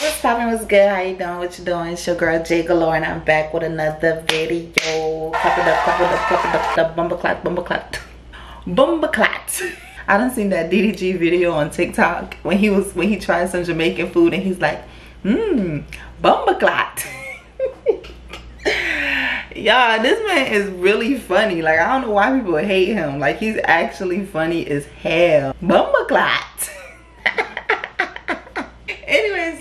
What's poppin'? What's good? How you doing? What you doing? It's your girl Jay Galore and I'm back with another video. Clap it up, clap it up, clap it up, bumba clap. Bumba clap. I done seen that DDG video on TikTok when he was when he tried some Jamaican food and he's like, mmm, bumba clap. Y'all, this man is really funny. Like, I don't know why people hate him. Like, he's actually funny as hell. Bumba clap.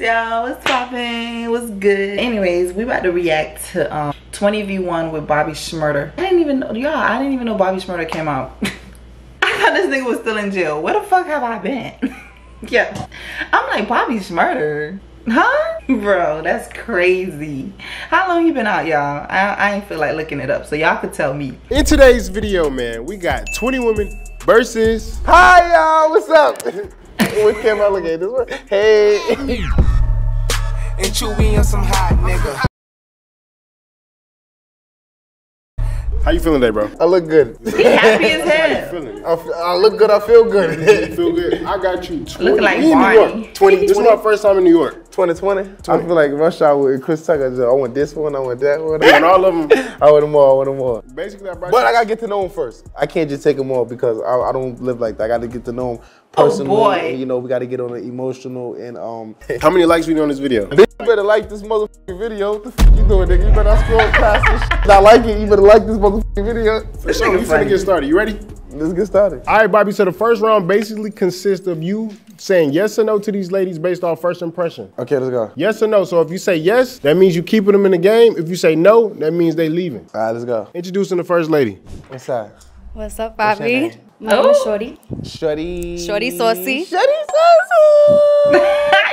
Anyways, y'all, what's poppin'? What's good? Anyways, we about to react to um 20v1 with Bobby Shmurda. I didn't even know, y'all, I didn't even know Bobby Shmurda came out. I thought this nigga was still in jail. Where the fuck have I been? yeah. I'm like, Bobby Shmurda? Huh? Bro, that's crazy. How long you been out, y'all? I, I ain't feel like looking it up, so y'all could tell me. In today's video, man, we got 20 women versus. Hi, y'all. What's up? what camera I look at? This one? Hey. And Chewy on some hot nigga. How you feeling today, bro? I look good. He happy as How you hell. feeling? I, f- I look good. I feel good. you feel good? I got you. 20. Looking like we in New York. 20. This is my first time in New York. 2020? I feel like Rush Hour with Chris Tucker. Just, I want this one, I want that one. And all of them. I want them all, I want them all. Basically, I But you- I gotta get to know them first. I can't just take them all because I, I don't live like that. I gotta get to know them Oh, personally. boy. You know, we gotta get on the emotional and um. How many likes we do on this video? Bitch, you better like this motherfucking video. What the fuck you doing, nigga? You better not scroll past this shit. Not like it. You better like this motherfucking video. For sure. nigga We finna get started. You ready? Let's get started. All right, Bobby. So the first round basically consists of you saying yes or no to these ladies based off first impression. Okay, let's go. Yes or no. So if you say yes, that means you keeping them in the game. If you say no, that means they leaving. All right, let's go. Introducing the first lady. What's that? What's up, Bobby? name? My name is Shorty. Shorty. Shorty Saucy. Shorty Saucy.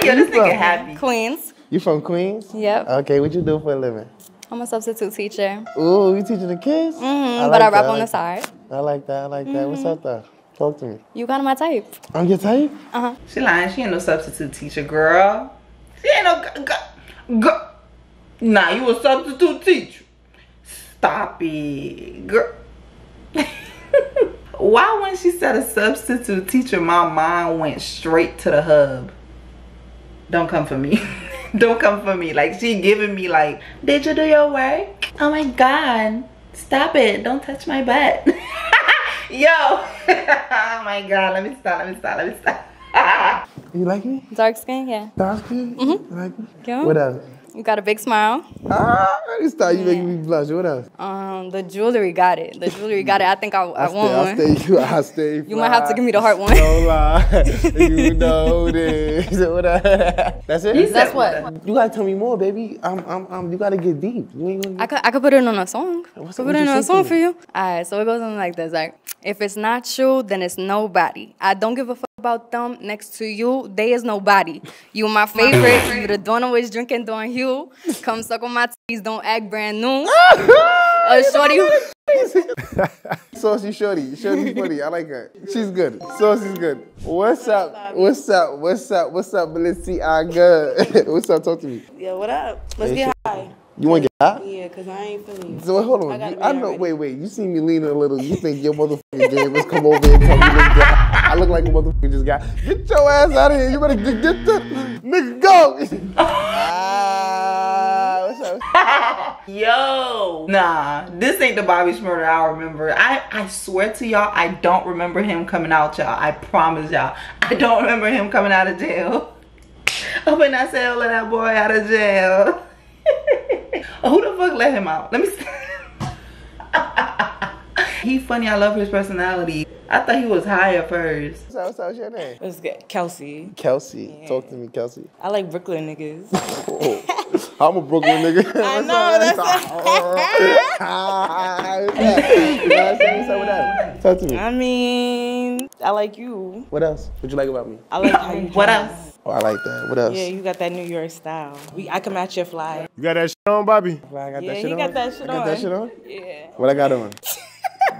Yo, this You nigga happy. Queens. You from Queens? Yep. Okay, what you do for a living? I'm a substitute teacher. Ooh, you teaching the kids? hmm but I rap on the side. I like that. I like that. What's up, though? Talk to me. You kind of my type. I'm your type. Uh huh. She lying. She ain't no substitute teacher, girl. She ain't no. G- g- g- nah, you a substitute teacher. Stop it, girl. Why when she said a substitute teacher, my mind went straight to the hub. Don't come for me. Don't come for me. Like she giving me like, did you do your work? Oh my god. Stop it. Don't touch my butt. Yo. oh my god. Let me stop. Let me stop. Let me stop. You like me? Dark skin, yeah. Dark skin? Mm-hmm. You like me? Yeah. What else? You got a big smile. Ah, you start. You making me blush. What else? Um, the jewelry got it. The jewelry got it. I think I, I, I stay, want I one. stay, you, I stay. You might have to give me the heart one. No lie. you know this. What else? That's it? That's what. You gotta tell me more, baby. I'm, I'm, I'm, you gotta get deep. You ain't gonna I could, I could put it on a song. I What's- could put it you on a song for you. Alright, so it goes something like this. Like, if it's not you, then it's nobody. I don't give a fuck about them next to you. They is nobody. You my favorite. you the don't always drinking Don Hugh. Come suck on my teeth. Don't act brand new. Uh, shorty. Saucy Shorty. Shorty's funny. I like her. She's good. Saucy's good. What's up? What's up? What's up? What's up, Balenciaga? What's up? Talk to me. Yeah, what up? Let's Hey, get high. You wanna get hot? Yeah, cause I ain't feeling you. So wait, hold on. I gotta You- I know. already. Wait, wait. You see me leaning a little. You think your motherfucking game is come over and tell me let's get hot. Look like a motherfucker just got. Get your ass out of here. You better get, the nigga go. Ah, up? Yo, nah, this ain't the Bobby Shmurda I remember. I, I swear to y'all, I don't remember him coming out, y'all. I promise y'all. I don't remember him coming out of jail. Open that cell, let that boy out of jail. Oh, who the fuck let him out? Let me see. He funny, I love his personality. I thought he was high at first. What's up? What's up? What's your name? Let's get Kelsey. Kelsey. Talk to me, Kelsey. I like Brooklyn niggas. Oh, I'm a Brooklyn nigga. I know, that's what's up? You know what I'm saying? What's up that? Talk to me. I mean, I like you. What else? What you like about me? I like how you What dress. else? Oh, I like that. What else? Yeah, you got that New York style. We, I can match your fly. You got that shit on, Bobby? I got Yeah, that he shit on. got that shit I got that shit on. Yeah. What I got on?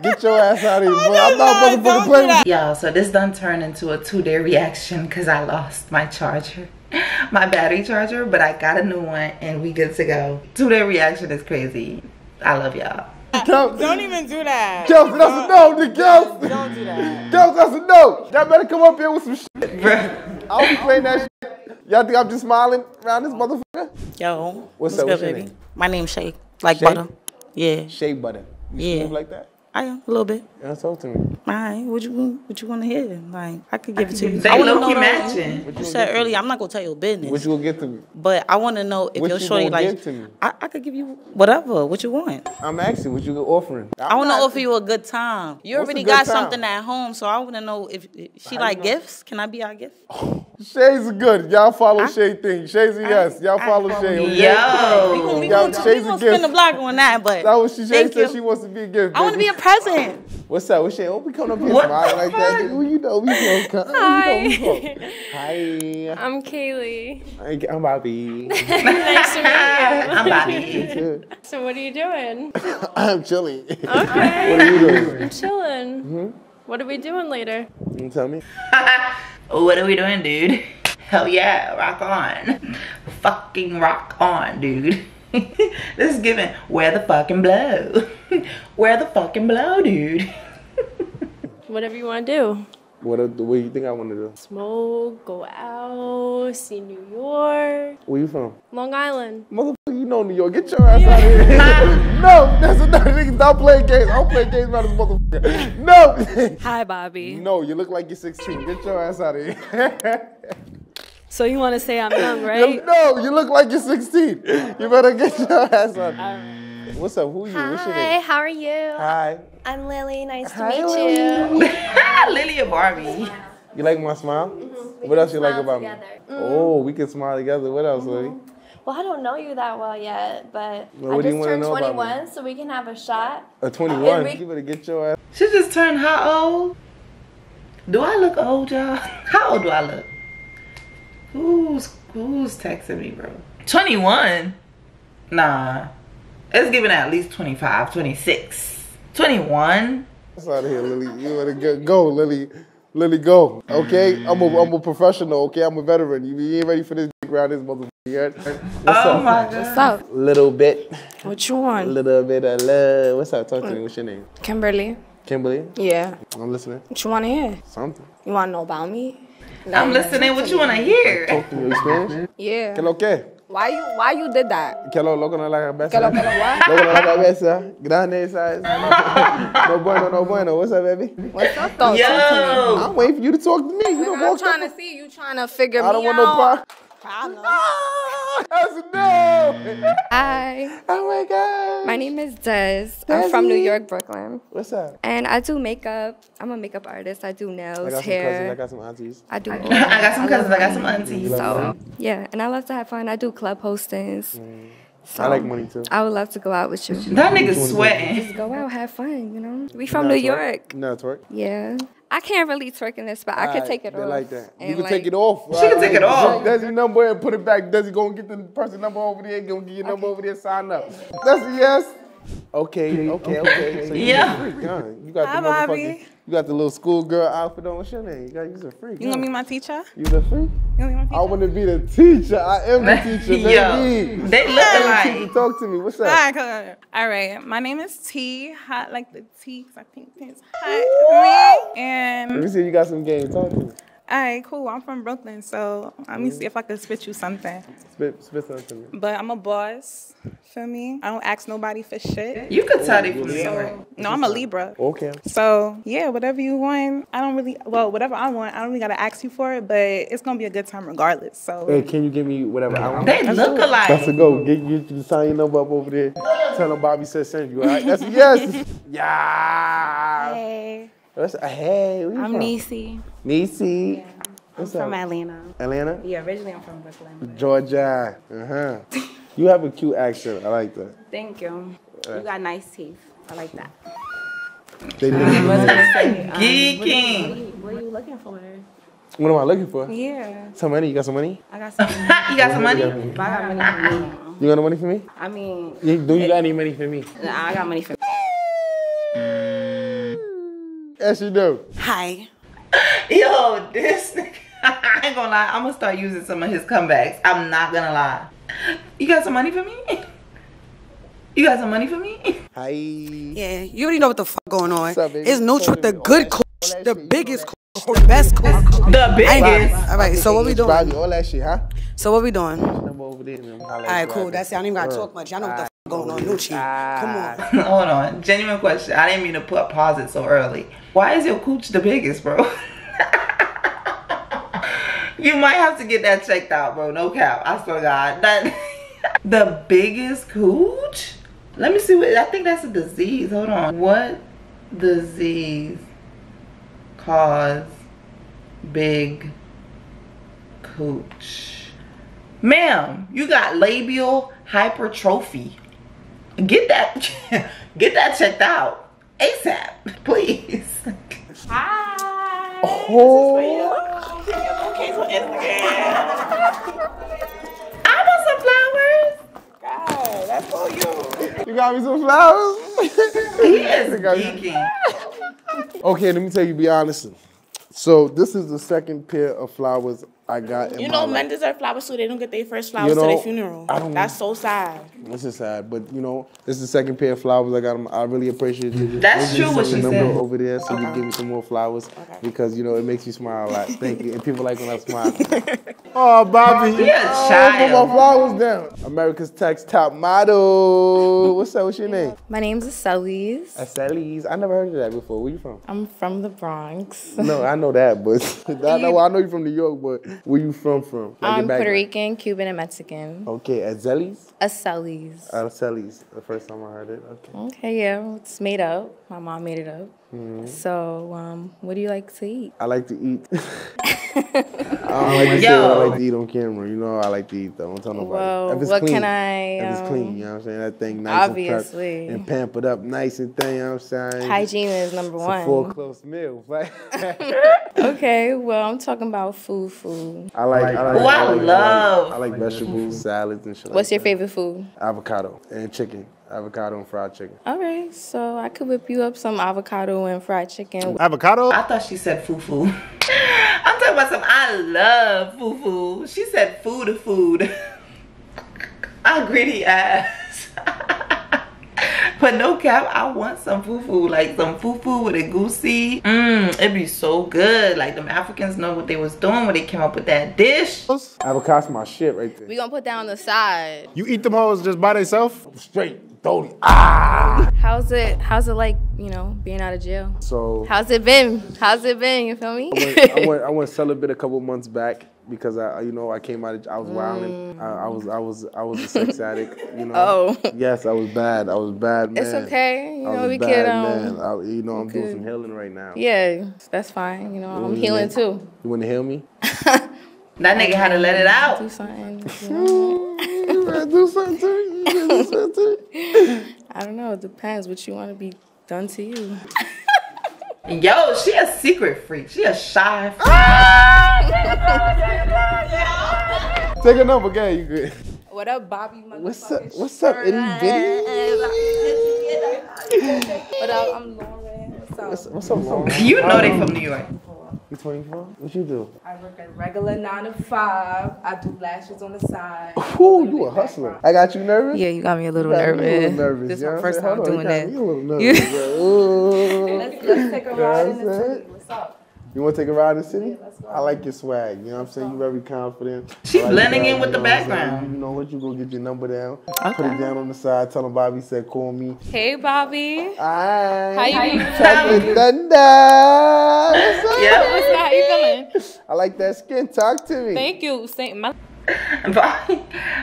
Get your ass out of here, boy. I'm not no, motherfucking playing with. Y'all, so this done turned into a two-day reaction because I lost my charger. My battery charger, but I got a new one and we good to go. Two-day reaction is crazy. I love y'all. you. Kelsey, Don't even do that. Kelsey, that's a no, Nick Kelsey. Don't do that. Kelsey, that's a no. Y'all better come up here with some shit. Bruh. I don't be playing that shit. Y'all think I'm just smiling around this motherfucker? Yo, What's what's, up? good, What's baby? name? My name's Shay. Like Shay? butter. Yeah, Shea butter. You Yeah. smooth like that? I am a little bit. Yeah, talk to me. All right, what you what you want to hear? Like, I could give it to you. They I wanna low key know, though, matching. You said earlier, I'm not gonna tell your business, What you gonna get to me? but I want to know if What your you shorty gonna like. give to me? I, I could give you whatever. What you want? I'm asking what you offering. I want to offer you a good time. You What's already got time? something at home, so I want to know if, if she How like gifts. Can I be our gift? Shay's good. Y'all follow Shay thing. Shay's a yes. Y'all follow follow Shay. you. okay? We Yo. gonna, we Y'all gonna, we gonna spin the block on that, but That was she. Shay thank said she wants to be a gift. I want to be a present. What's up? What's Shay? Oh, we coming up here What smiling the like that. fuck? Who you know? We gonna come. Hi. We gonna, we gonna. Hi. I'm Kaylee. I- I'm Bobby. Nice to meet you. I'm Bobby. Good. So what are you doing? I'm chilling. Okay. What are you doing? I'm chilling. Mm-hmm. What are we doing later? You tell me. what are we doing, dude? Hell yeah, rock on. Fucking rock on, dude. this is giving where the fucking blow. where the fucking blow, dude. Whatever you want to do. What? do- What do you think I want to do? Smoke, go out, see New York, Where you from? Long Island. Motherfucker, you know New York. Get your ass out of here. no, that's another nigga. Stop playing games. I don't play games about this motherfucker. No. Hi, Bobby. no, you look like you're 16. Get your ass out of here. So you want to say I'm young, right? You- no, you look like you're 16. You better get your ass out. Um, What's up? Who you? What's your Hi, name? how are you? Hi. I'm Lily. Nice Hi, to meet Lily. you. Lily and Barbie. You like my smile? Mm-hmm. What else you like about together. me? Oh, mm. we can smile together. What else, Lily? Mm-hmm. Well, I don't know you that well yet, but Well, I what do you just turned know about me? 21, so we can have a shot. A 21. we- You better get your ass. She just turned how old? Do I look old, y'all? How old do I look? Who's who's texting me, bro? 21? Nah. It's giving at least 25, 26. 21? That's out of here, Lily. You better go, go Lily. Lily, go. Okay? I'm a, I'm a professional, okay? I'm a veteran. You, you ain't ready for this dick around this motherfucker yet? What's oh up? my god. What's up? Little bit. What you A want? little bit of love. What's up? Talk to me. What's your name? Kimberly. Kimberly? Yeah. I'm listening. What you want to hear? Something. You want to know about me? I'm listening. What you want to hear? Talk to me. You Spanish? Yeah. ¿Qué lo que? Why you Why you did that? ¿Qué lo, loco no la cabeza? ¿Qué lo que lo what? Loco no la cabeza. Grande esa es. No bueno, no bueno. What's up, baby? What's up, though? Talk to me. Yo. I'm waiting for you to talk to me. You don't I'm trying to see you trying to figure me out. I don't me want no out. problem. That's no. Hi, Oh my God. my name is Des. I'm from New York, Brooklyn. What's up? And I do makeup. I'm a makeup artist. I do I nails, got some cousins. I got some aunties. I do. I got some cousins. I got some aunties. So, yeah, and I love to have fun. I do club postings. So, Mm. I like money too. I would love to go out with you. That nigga sweating. Just go out, have fun, you know? We from New know how to twerk? York. No, know twerk? Yeah. I can't really twerk in this, but I can Alright, take it they off. like that. You and, can like, take it off. She can take it off. Desi number and put it back. Does he go and get the person number over there. Go and get your number over there. Sign up. That's a yes. Okay, okay, okay. So you Yeah. a freak. You got Hi, the Bobby. Motherfucking, you got the little schoolgirl outfit on. What's your name? You got you's a freak. You huh? gonna be my teacher? You the freak? You gonna be my I want to be the teacher. I am the teacher, baby. Yo, they look Hey, alike. Talk to me. What's up? Hi, cool. All right. My name is T. Hot like the T, 'cause I think it's hot for me. Let me see you got some game. Talk to me. All right, cool. I'm from Brooklyn, so let me see if I can spit you something. Spit, spit something. But I'm a boss. Feel me? I don't ask nobody for shit. You could tell they from New No, I'm a Libra. Okay. So yeah, whatever you want, I don't really well, whatever I want, I don't really gotta ask you for it, but it's gonna be a good time regardless. So Hey, can you give me whatever I want? They look That's alike. That's a go. Get you to sign your number up over there. Tell them Bobby said send you. All right. That's a yes. Yeah. Hey, That's a hey. Where you I'm from? Nisi. Nisi. What's From up? Atlanta. Atlanta. Yeah, originally I'm from Brooklyn. but- Georgia. Uh huh. you have a cute accent. I like that. Thank you. You got nice teeth. I like that. They I niggas- was gonna say, um, Geeking. What are you looking for? what am I looking for? Yeah, Some money. You got some money? I got some. you got some money? I got money for me. You got no money for me? I mean, You, do you got any money for me? nah, I got money for me. Yes, you do. hi. Yo, this nigga. I ain't gonna lie. I'm gonna start using some of his comebacks. I'm not gonna lie. You got some money for me? You got some money for me? Hi. Yeah, you already know what the fuck going on. What's up, baby? It's Nooch with the good coach, shit, all that the shit, you know biggest coach. The best cooch. The biggest. All right, so what we doing? All that shit, huh? So what we doing? Come over there and holler All at right, you cool. That's it. I don't even gotta talk much. Y'all know what the f- going on, Nucci. Come on. Ah. Hold on. Genuine question. I didn't mean to put pause it so early. Why is your cooch the biggest, bro? you might have to get that checked out, bro. No cap. I swear to God. That the biggest cooch? Let me see what I think that's a disease. Hold on. What disease cause big cooch? Ma'am, you got labial hypertrophy. Get that get that checked out. ASAP, please. Hi. Oh. I want some flowers. God, that's for you. You got me some flowers? He is got me- geeking. Okay, let me tell you, be honest. So this is the second pair of flowers I got in You my know, life. men deserve flowers so they don't get their first flowers You to know, their funeral. I don't- That's so sad. This is sad, but you know, this is the second pair of flowers I got. I really appreciate you. That's true what send she number said. over there, so you uh-huh. give me some more flowers because you know it makes you smile a lot. Thank you, and people like when I smile. oh, Bobby, You're a oh, child. put my flowers down. America's Text top model. What's up? What's your name? My name's Acelis. Acelis. I never heard of that before. Where you from? I'm from the Bronx. No, I know that, but I know I know you're from New York, but where you from? From? Like I'm Puerto background. Rican, Cuban, and Mexican. Okay, Acelis. Acelis. Acelis. The first time I heard it. Okay. Okay, yeah, it's made up. My mom made it up. Mhm. So, um, what do you like to eat? I like to eat. I don't like to say what I like to eat on camera. You know I like to eat though. Don't tell nobody. Well, if it's what clean, can I, If it's um, clean, you know what I'm saying? That thing nice obviously. and, prepped and pampered up, nice and thing. You know what I'm saying? Hygiene is number It's one. A full close meal. Okay, well, I'm talking about food, food. I like. I like. Ooh, I like- love I like, vegetables, salads, and shit. What's like your favorite food? Avocado and chicken. Avocado and fried chicken. All right, so I could whip you up some avocado and fried chicken. Avocado? I thought she said fufu. I'm talking about some I love fufu. She said food food. I greedy ass. but no cap, I want some fufu. Like some fufu with a goosey. Mmm, it'd be so good. Like them Africans know what they was doing when they came up with that dish. Avocado's my shit right there. We gonna put that on the side. You eat them hoes just by themselves? Straight. Throw Ah! How's it? How's it like? You know, being out of jail. So How's it been? How's it been? You feel me? I went, I went, I went celibate a couple months back because I, you know, I came out. Of, I was wilding. I, I was, I was, I was a sex addict. You know. Oh. Yes, I was bad. I was bad man. It's okay. You I know, was we bad could, um, man. I, you know, I'm doing could- some healing right now. Yeah, that's fine. You know, I'm wanna healing make- too. You want to heal me? That nigga had to let it out. Do something. you know. You gotta do something to me. You gotta do something to me. I don't know. It depends what you want to be done to you. Yo, she a secret freak. She a shy freak. Take a number, gang. You good? What up, Bobby? What's up? What's up, itty bitty? What up? I'm Lauren. What's up? What's, what's up, Lauren? You know they from New York. You 24? What you do? I work a regular nine to five. I do lashes on the side. Ooh, you a hustler. I got you nervous? Yeah, you got me a little You got me a little nervous. nervous. This you know my first time Hold on, doing you got that. me a little nervous. Ooh. Let's, let's take a You know ride what in the saying? What's up? You want to take a ride in the city? I like your swag. You know what I'm saying? You're very confident. She I like blending in with the know saying? background. You know what? You go get your number down. Put it down on the side. Tell him Bobby said call me. Hey, Bobby. Hi. How you doing? Chocolate Thunder. What's up? Yeah, what's up? How you feeling? I like that skin. Talk to me. Thank you. Same. My- Bobby,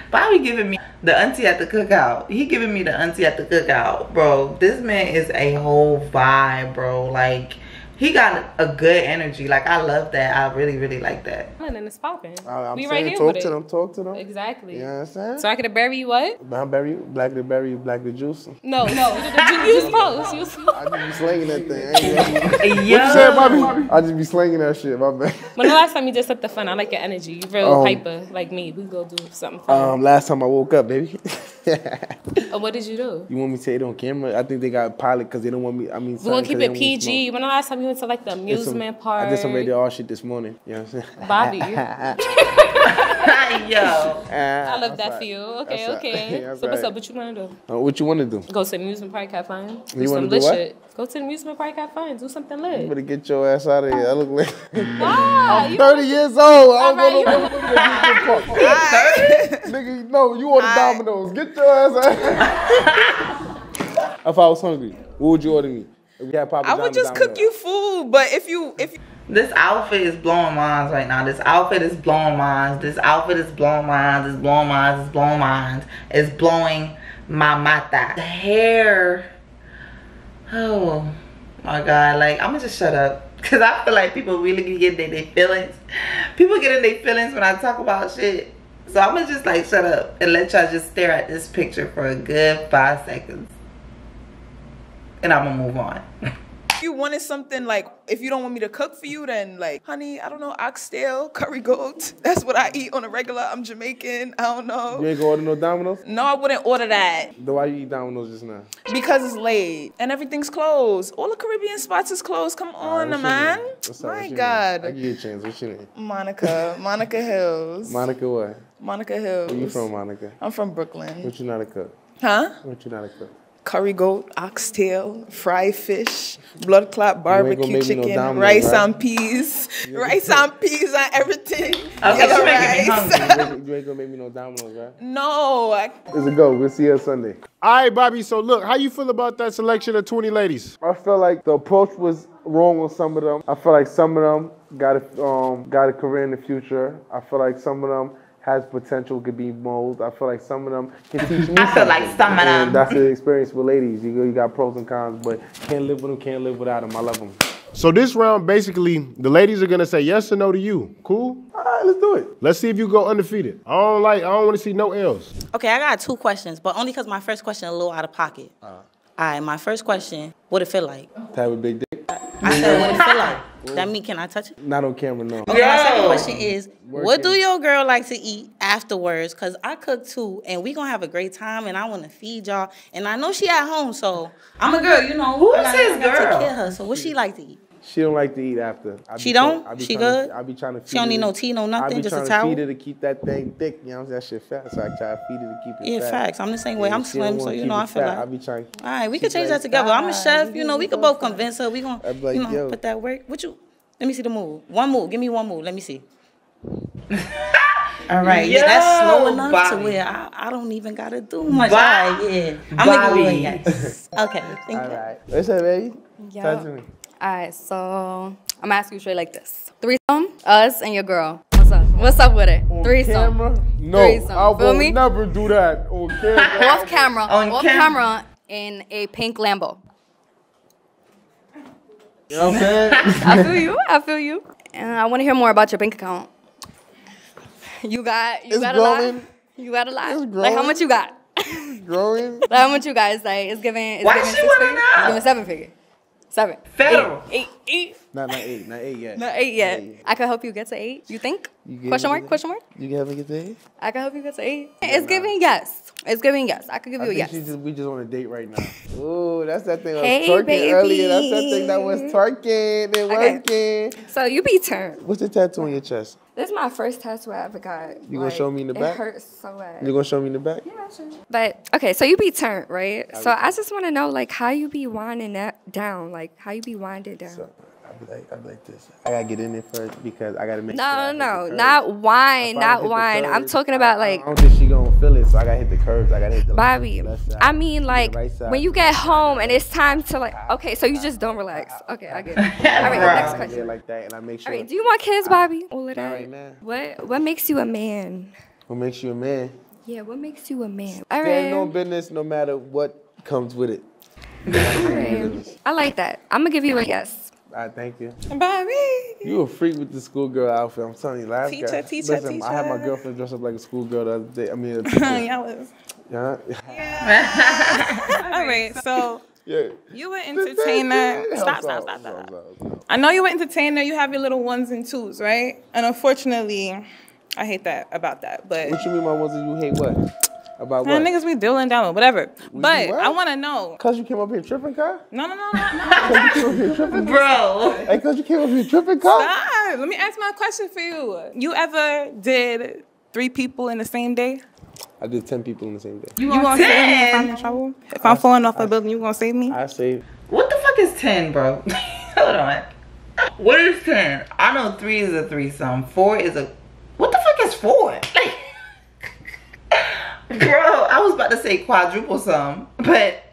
Bobby giving me the auntie at the cookout. He giving me the auntie at the cookout, bro. This man is a whole vibe, bro. Like he got a good energy. Like I love that. I really, really like that. and it's popping. I- I'm we saying right here talk with to it. them. Talk to them. Exactly. You know what I'm saying? So I could bury you what? Brown berry, black the berry, black the juice. No, no. you, you supposed. You supposed. I just be slinging that thing. Yo. What you said, Bobby? I just be slinging that shit. My bad. When the last time you just up the fun? I like your energy. You real Um, hyper like me. We go do something fun. Um, last time I woke up, baby. oh, what did you do? You want me to say it on camera? I think they got a pilot because they don't want me. I mean, we're gonna keep it PG. When the last time you went to like the. Did some- amusement park? I did some radio all shit this morning. You know what I'm saying? Bobby. Yo. I love that for you. Okay, That's okay. right. That's so what's right. up? What you want to do? Uh, what you want to do? Go to the amusement park, have fun. Do You wanna some do lit what? shit. Go to the amusement park, have fun. Do something You lit. better get your ass out of here. I look like Why? I'm You 30 years old. I don't Alright, go to no Nigga, no, you order Domino's. Get your ass out. if I was hungry, what would you order me? If we had Papa I would John's just cook you food, but if you if you This outfit is blowing minds right now. This outfit is blowing minds. This outfit is blowing minds. It's blowing minds. It's blowing minds. It's blowing my mata. The hair. Oh my god. Like I'ma just shut up. Cause I feel like people really get their feelings. People get in their feelings when I talk about shit. So I'ma just like shut up and let y'all just stare at this picture for a good five seconds. And I'ma move on. if you wanted something like if you don't want me to cook for you, then like honey, I don't know, oxtail, curry goat. That's what I eat on a regular. I'm Jamaican. I don't know. You ain't gonna order no Domino's? No, I wouldn't order that Then why you eat Domino's just now? because it's late and everything's closed. All the Caribbean spots is closed. Come on, What's your man. What's up? My What's your name? God. I give you a chance. What's your name? Monica, Monica Hills. Monica what? Monica Hills. Where you from, Monica? I'm from Brooklyn. What you're not a cook? Huh? What you're not a cook? Curry goat, oxtail, fried fish, blood clot barbecue make me no chicken, rice right? and peas, rice and peas and everything. Okay, Yellow you me rice. You ain't- gonna make me no Domino's, right? No, I, It's a go. We'll see you Sunday. All right, Bobby. So look, how you feel about that selection of 20 ladies? I feel like the approach was wrong with some of them. I feel like some of them got a um, got a career in the future. I feel like some of them has potential could be mold. I feel like some of them can teach me. I feel like some of them- And that's the experience with ladies. You go, you got pros and cons, but can't live with them, can't live without them. I love them. So this round, basically, the ladies are gonna say yes or no to you. Cool? All right, let's do it. Let's see if you go undefeated. I don't like. I don't want to see no L's. Okay, I got two questions, but only because my first question a little out of pocket. All right, my first question: What it feel like? To have a big dick. I said, what it feel like? That mean, can I touch it? Not on camera, no. Okay, my second question is, Work what do it. your girl like to eat afterwards? Cause I cook too, and we gonna have a great time, and I want to feed y'all. And I know she at home, so I'm a girl, you know. Who I gotta- says I gotta girl? Take care of her. So what she like to eat? She don't like to eat after. I She trying- don't? I be She good? To, I be trying to feed She don't need no tea, no I nothing, be just a trying towel? to feed her to keep that thing thick. You know what I'm saying? That shit fat. So I try to feed her to keep it Yeah, fat. facts. I'm the same way. I'm slim, so you know, I feel fat. like- I be trying. All right, we keep could change that together. I'm a chef, you know. We could both convince her. We gonna, I'd like, you know, yo. put that work. What you? Let me see the move. One move. Give me one move. Let me see. All right, yeah, that's slow enough Bobby. to where I, I don't even gotta do much. Bob- All right, yeah, I'm gonna give you a yes. Okay, thank All you. right. What's up, baby? Yo. Talk to me. Alright, so I'm gonna ask you straight like this. Threesome, us and your girl. What's up? What's up with it? Threesome. Camera? No, Threesome. I will me? never do that on camera. Off camera. On off cam- camera in a pink Lambo. You know what I'm saying? I feel you. I feel you. And I want to hear more about your bank account. You got you It's got a lot. You got a lot. It's Like how much you got? It's Growing. Like how much you guys like it's giving. It's Why giving she six wanna figure. know? It's giving seven figure. Seven. Federal. Eight. Eight. Eight. Not, not eight. Not eight yet. Not eight yet. I could help you get to eight. You think? You Question mark? Question mark? You can help me get to eight? I can help you get to eight. It's giving yes. It's giving yes. I could give I you a think yes. just, we just on a date right now. Ooh, that's that thing that was Hey, twerking earlier. That's that thing that was baby. twerking and Okay. working. So you be turned. What's the tattoo on your chest? This is my first tattoo I ever got. You gonna show me in the back? It hurts so bad. You gonna show me in the back? Yeah, sure. But okay, so you be turned, right? I So I just want to know, like, how you be winding that down, like how you be winding down. So I be like, I be like this. I gotta get in there first because I gotta make. sure no, I no, no, not wine, If I don't not hit the wine. I'm talking about I, like I don't think she gonna feel it, so I gotta hit the curves. I gotta hit the Bobby. left side, I mean, like right side. when you get home and it's time to like. Okay, so you just don't relax. Okay, I get it. All right, next question. like that, and I make sure. All right, do you want kids, Bobby? All of that. right now. What What makes you a man? What makes you a man? Yeah, what makes you a man? All Stand no business, no matter what comes with it. I like that. I'm gonna give you a yes. I thank you. Bobby. You a freak with the schoolgirl outfit. I'm telling you. Last Teacher, guy, teacher, listen, I had my girlfriend dress up like a schoolgirl the other day. I mean, a. Y'all was. yeah. All right, so yeah. you were entertainer. Stop, stop, stop, stop. I know you were entertainer. You have your little ones and twos, right? And unfortunately, I hate that about that. But What you mean, my ones that you hate what? About man, what? niggas be dealing down, whatever. We But what? I want to know. Cause you came up here tripping, car? No, no, no, no, no. Cause you came up here tripping, Bro. Hey, cause you came up here tripping, car? Stop. Let me ask my question for you. You ever did three people in the same day? I did ten people in the same day. You, gonna save me if I'm in trouble? If I'm falling off a building, you gonna save me? I say What the fuck is 10, bro? Hold on. What is 10? I know 3 is a threesome. 4 is a. What the fuck is 4? Like. Bro, I was about to say quadruple sum, but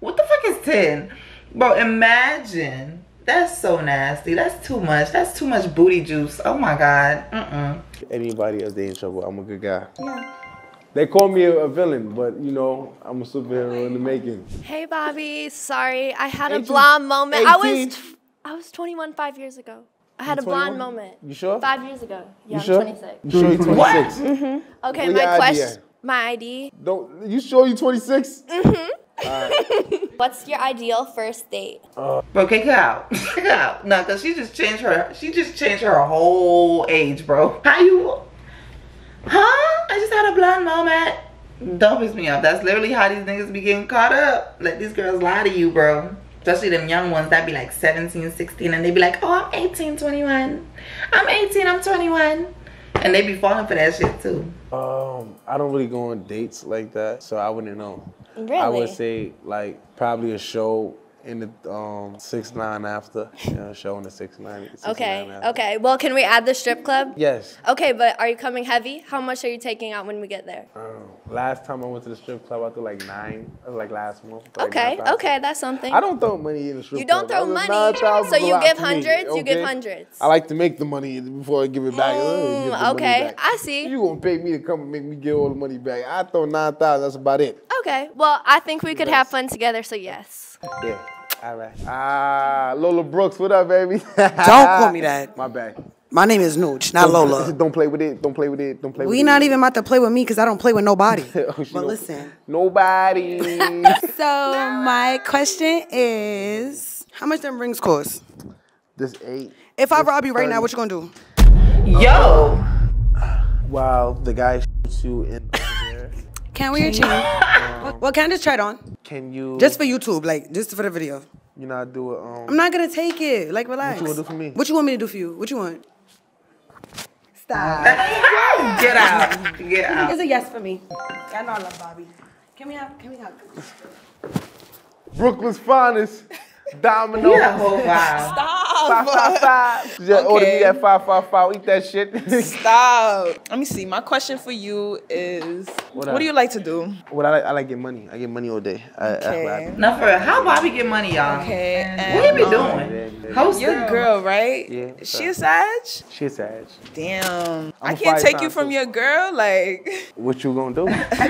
what the fuck is 10? Bro, imagine. That's so nasty. That's too much. That's too much booty juice. Oh my god. Mm-mm. anybody else they in trouble. I'm a good guy. They call me a, a villain, but you know I'm a superhero in the making. Hey, Bobby. Sorry, I had a 18? blonde moment. I was, I was 21 five years ago. I had You a blonde moment. You sure? Five years ago. Yeah, you I'm sure? 26. You sure you 26? Mm-hmm. Okay, Where my your ID question. At? My ID. Don't you sure you 26? Mm-hmm. What's your ideal first date? Uh, bro, kick her out. Kick her out. No, cause she just changed her. She just changed her whole age, bro. How you? Huh? I just had a blonde moment. Don't piss me off. That's literally how these niggas be getting caught up. Let these girls lie to you, bro. Especially them young ones that be like 17, 16, and they be like, oh, I'm 18, 21. I'm 18, I'm 21. And they be falling for that shit too. Um, I don't really go on dates like that, so I wouldn't know. I would say like probably a show in the um six nine after, you know, show in the six nine. six Okay, nine okay. Well, can we add the strip club? Yes. Okay, but are you coming heavy? How much are you taking out when we get there? Um, last time I went to the strip club, I threw like nine. That was like last month. Okay, 9,000. okay, that's something. I don't throw money in the strip club. You don't club. throw money, so you give to me, hundreds, you give hundreds. I like to make the money before I give it back. Uh, give okay, back. I see. You gonna pay me to come and make me give all the money back? I throw nine thousand. That's about it. Okay, well, I think we could have fun together, so yes. Yeah. All right. Ah, Lola Brooks, what up, baby? Don't call me that. My bad. My name is Nooch, not Lola. Don't play with it. Don't play with it. Don't play with it. We it. not even about to play with me because I don't play with nobody. Oh, but listen. Nobody. So my question is, how much them rings cost? this eight. If I rob you right now, what you gonna do? Yo. While the guy shoots you in there, Can we achieve? well, can I just try it on? Can you Just for YouTube, like just for the video. you not do it? Um, I'm not gonna take it. Like, relax. What you gonna do for me? What you want me to do for you? What you want? Stop. Get out. Get out. It's a yes for me. I know I love Bobby. Can we have? Can we hug? Brooklyn's finest. Domino. Yeah, whole vibe. Five, five, five. Just order me that five, five, five. Eat that shit. Stop. Let me see. My question for you is What what, up? do you like to do? what I like, I like get money. I get money all day. I, that's what I Okay. Now for real, how Bobby get money, y'all? Okay. What you be and, um, doing? Hosting? Your girl, right? Yeah. She a Sag? Shit, Sag. Damn. I a can't take you from too. your girl. Like, What you gonna do?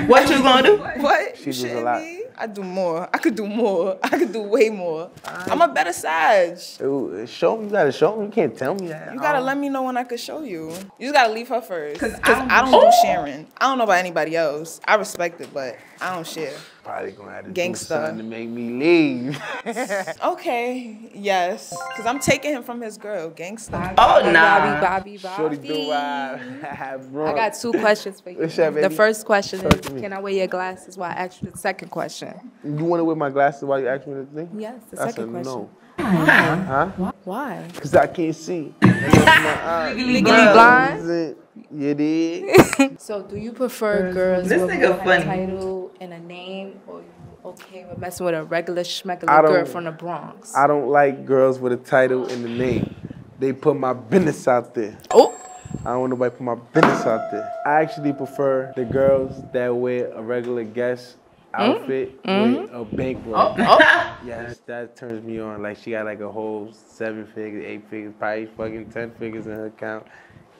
What you gonna do? what? She does a lot. me? I do more. I could do more. I could do way more. I'm a better Sag. Ooh, show me. You gotta show me. You can't tell me that. You gotta oh. let me know when I could show you. You just gotta leave her first. Cause, I don't, do sharing. I don't know about anybody else. I respect it, but I don't share. Probably gonna have to Gangsta. do something to make me leave. Okay, yes. Cause I'm taking him from his girl, gangsta. Oh, nah. Bobby, Bobby, Bobby. Shorty do I I got two questions for you. What's that, The first question Talk is, can I wear your glasses while I ask you the second question? You wanna wear my glasses while you ask me the thing? Yes, the That's second a question. no. Huh? Why? Cause I can't see. Legally blind? You did. So, do you prefer girls This with nigga a funny. title and a name, or you okay with messing with a regular schmeckler girl from the Bronx? I don't like girls with a title in the name. They put my business out there. Oh. I don't want nobody put my business out there. I actually prefer the girls that wear a regular guest outfit Mm. with a bankroll. Oh, oh. Yes, that turns me on. Like she got like a whole seven figures, eight figures, probably fucking ten figures in her account.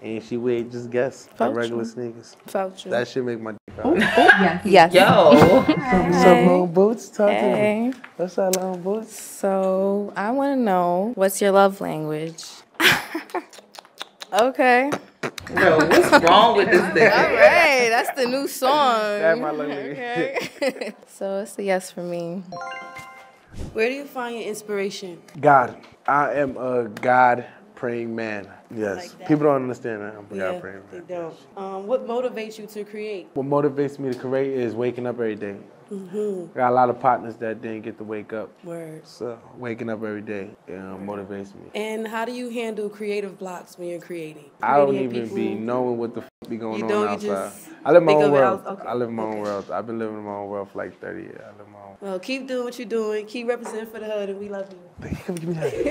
And she wear just guess like regular sneakers. Felt you. That should make my Oh, oh, dick out. Yes. Yo. What's up, long boots? Talk to me. Hey. What's up, long boots? So, I want to know what's your love language? okay. Bro, what's wrong with this All nigga? right, that's the new song. That's my love language. Okay. so it's a yes for me. Where do you find your inspiration? God, I am a God praying man. Yes. People don't understand that. I'm Yeah, got brain. they don't. Um, what motivates you to create? What motivates me to create is waking up every day. Mm-hmm. Got a lot of partners that didn't get to wake up. Word. So waking up every day um, motivates me. And how do you handle creative blocks when you're creating? I don't even people- be knowing what the f- be going You on don't, you outside. Just I live my own world. okay, I live in my own world. I've been living in my own world for like 30 years. I live in my own. Well, keep doing what you're doing. Keep representing for the hood, and we love you.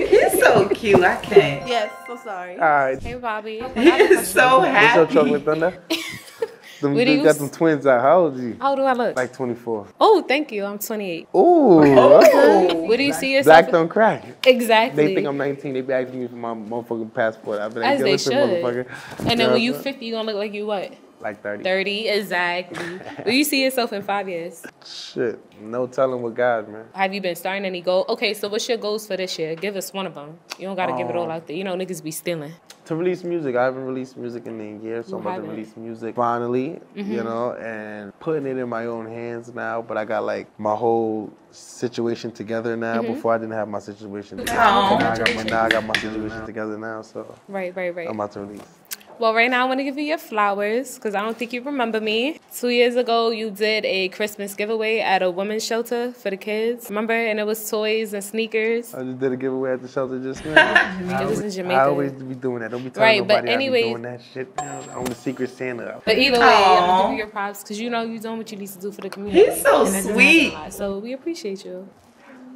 He's so cute. I can't. Yes, so sorry. All right. Hey, Bobby. He's so happy. What's happy. up, Chocolate Thunder? them, What do you you got s- them twins out. How old are you? How do I look? Like 24. Oh, thank you. I'm 28. Ooh, okay. What do you see yourself? Black don't crack. Exactly. They think I'm 19. They be asking me for my motherfucking passport. I be like, As "Yo, they should. motherfucker. And then when Yeah, you 50, you gonna look like you what? Like 30. 30, exactly. Where you see yourself in five years? Shit, no telling with God, man. Have you been starting any goal? Okay, so what's your goals for this year? Give us one of them. You don't gotta give it all Um, out there. You know niggas be stealing. To release music, I haven't released music in a year, so You I'm about to release music finally, you Mhm. know, and putting it in my own hands now. But I got like my whole situation together now. Mhm. Before I didn't have my situation together. Aw. Now I got my now I got my situation together now, so Right, right, right. I'm about to release. Well, right now I want to give you your flowers because I don't think you remember me. Two years ago, you did a Christmas giveaway at a women's shelter for the kids. Remember? And it was toys and sneakers. I just did a giveaway at the shelter just now. It was in I always be doing that. Don't be telling Right, but nobody I anyways- be doing that shit. Now. I'm the secret Santa. But either way, I'm Aw. gonna give you your props because you know you're doing what you need to do for the community. He's so And that doesn't sweet. happen a lot. So we appreciate you.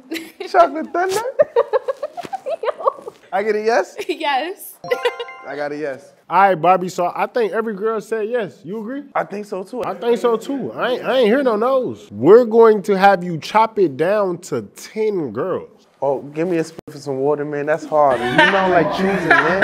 Chocolate Thunder. I get a yes. yes. I got a yes. All right, Bobby. So I think every girl said yes. You agree? I think so too. I think so too. I ain't, I ain't hear no no's. We're going to have you chop it down to 10 girls. Oh, give me a spoon for some water, man. That's hard. You know, like choosing, man.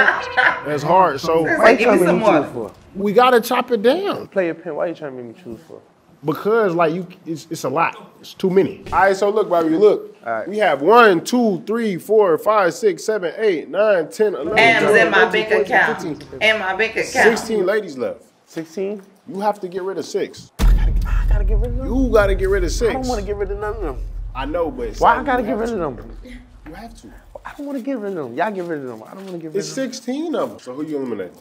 That's hard. So Why you trying to make me choose for? We gotta chop it down. Play a pen. Why you trying to make me choose for? Because like you, it's, it's a lot. It's too many. All right. So look, Bobby. Look. We have one, two, three, four, five, six, seven, eight, nine, ten, eleven. M's in my 13, bank 14, account. 15. In my bank account. 16 ladies left. 16? You have to get rid of six. I gotta get rid of them. You gotta get rid of six. I don't want to get rid of none of them. I know, but Why I gotta get rid to. of them? You have to. I don't want to get rid of them. Y'all get rid of them. I don't want to get rid It's of them. It's 16 of them. So who you eliminate?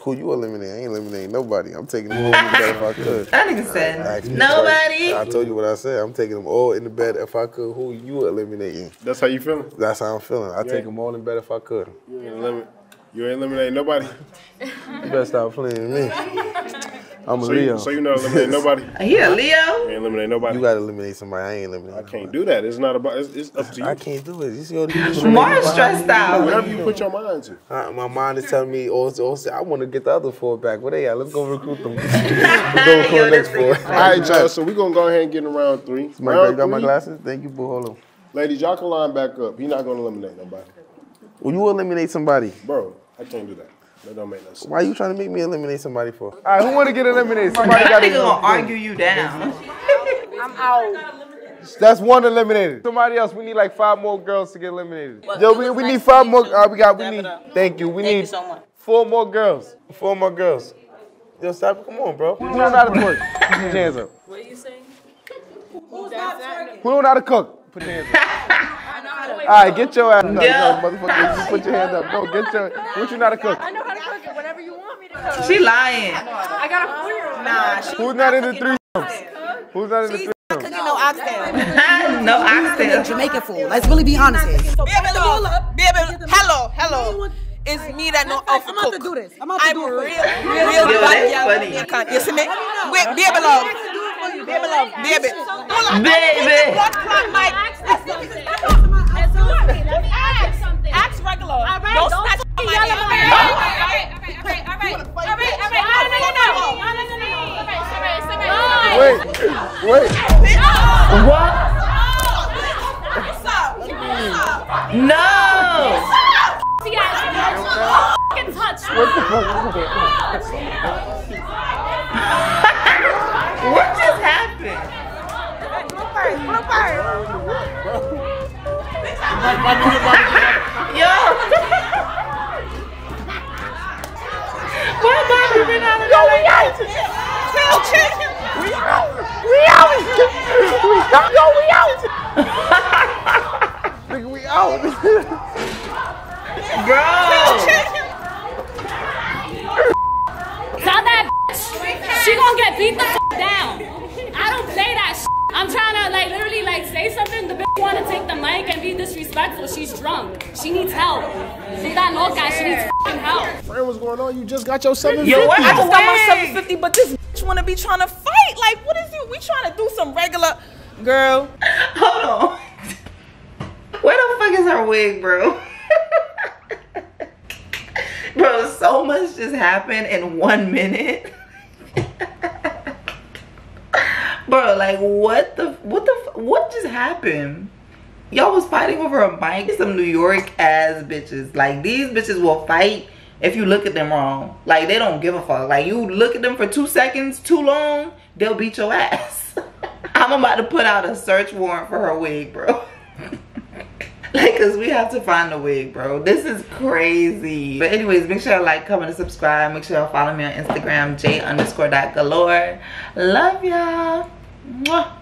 Who you eliminate? I ain't eliminating nobody. I'm taking them all in the bed if I could. That nigga said, I asked you "Nobody." I told you what I said. I'm taking them all in the bed if I could. Who you eliminating? That's how you feeling? That's how I'm feeling. I Yeah. take them all in the bed if I could. You ain't eliminate. You ain't eliminate nobody. You better stop playing with me. I'm a so Leo. You, so you not eliminate nobody. He a Leo? You ain't eliminate nobody. You gotta eliminate somebody. I ain't eliminating. I can't do that. It's not about. It's, it's up to you. I can't do it. You see all these people Mars stressed out. Whatever you put your mind to. Uh, my mind is telling me, also, also I want to get the other four back. Where they at? Let's go recruit them. Let's go recruit the next four. All right, y'all. So we're gonna go ahead and get in round three. My, round you got my glasses? Thank you, boo. Hold on. Ladies, y'all can line back up. He not gonna eliminate nobody, Will you eliminate somebody? bro. I can't do that. That don't make no sense. Why you trying to make me eliminate somebody for? All right, who want to get eliminated? Somebody got nigga gonna argue you down. I'm out. That's one eliminated. Somebody else. We need like five more girls to get eliminated. Yo, we, we need five more. Uh, we got. We need. Thank you. We Thank you so much. four more girls. Four more girls. Yo, stop. Come on, bro. Who don't know how to twerk? Put your hands up. What are you saying? Who's not twerking? Who don't know how to cook? Put your hands up. All right, get your ass up, Yeah. no, motherfucker. Just put your hands up. Go, get your. What you know how to cook? I know how to cook it. Whatever you want me to cook. She lying. I got a four-year-old. Nah, she Who's not in the three? Who's not in the three? cooking no oxtail. no oxtail. Jamaican food. Let's really be honest here. Baby, look, baby, hello, hello. It's me that know how to I'm about to cook. do this. I'm about to I'm do it. real, for you. real Yo, bad that's girl funny. Jamaican. You see me? Wait, baby, love. Baby, love, baby. Hold on. Baby. Blood clot, Mike. Ask regular. Don't snatch my hand. Wait, wait. What? No. What the fuck? What just happened? Yo! Why Bobby been out of Yo, we out! Tell chicken! We out! We out! We out! Yo, we out! Nigga, we out! Bro! Tell that bitch! She gonna get beat the f down! I don't say that say something, the bitch want to take the mic and be disrespectful. She's drunk. She needs help. She got no guy. She needs fucking help. Friend, what's going on? You just got your 750. Yo, what? I just got my 750, but this bitch wanna be trying to fight. Like, what is you? We trying to do some regular, girl. Hold on. Where the fuck is her wig, bro? bro, so much just happened in one minute. Bro, like what the what the what just happened? Y'all was fighting over a mic. Some New York ass bitches. Like these bitches will fight if you look at them wrong. Like they don't give a fuck. Like you look at them for two seconds too long, they'll beat your ass. I'm about to put out a search warrant for her wig, bro. like, cause we have to find the wig, bro. This is crazy. But anyways, make sure you like, comment, and subscribe. Make sure you follow me on Instagram, j underscore dot galore. Love y'all. Mwah.